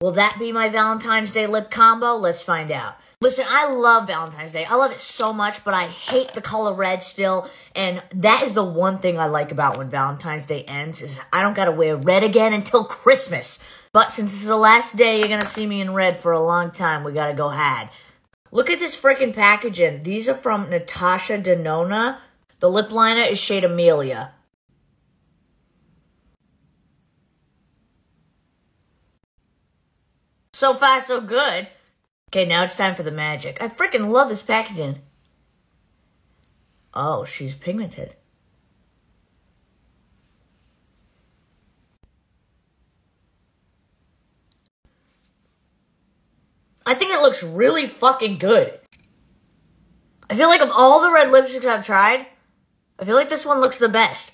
Will that be my Valentine's Day lip combo? Let's find out. Listen, I love Valentine's Day. I love it so much, but I hate the color red still. And that is the one thing I like about when Valentine's Day ends is I don't gotta wear red again until Christmas. But since it's the last day you're gonna see me in red for a long time, we gotta go ahead. Look at this freaking packaging. These are from Natasha Denona. The lip liner is shade Amelia. So far, so good. Okay, now it's time for the magic. I freaking love this packaging. Oh, she's pigmented. I think it looks really fucking good. I feel like of all the red lipsticks I've tried, I feel like this one looks the best.